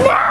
No!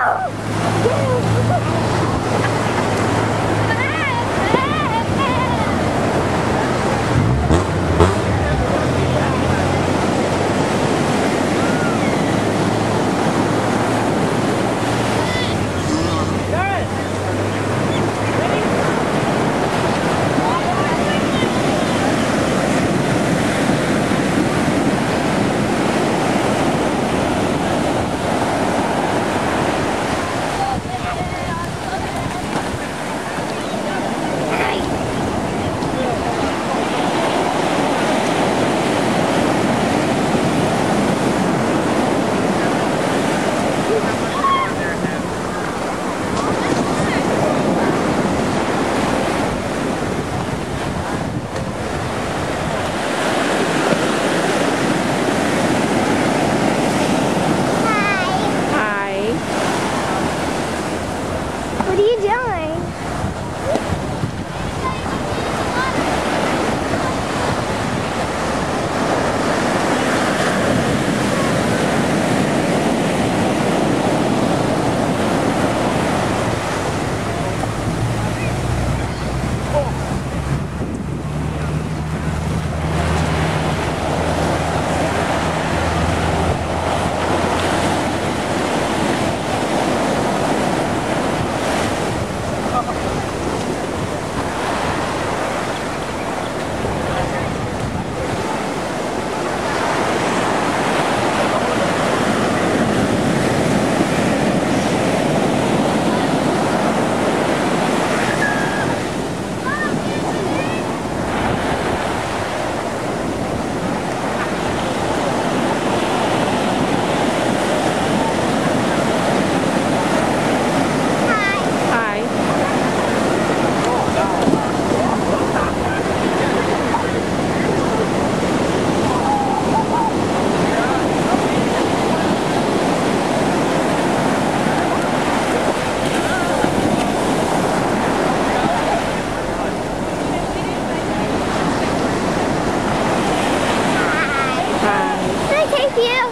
you?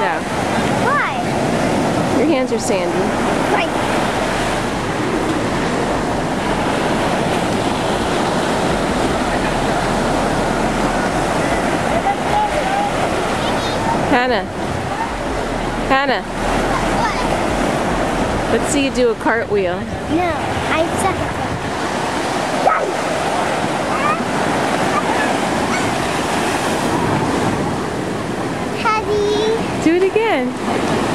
No. Why? Your hands are sandy. Right. Hannah. Hannah. What? Let's see you do a cartwheel. No, I suck at that. again.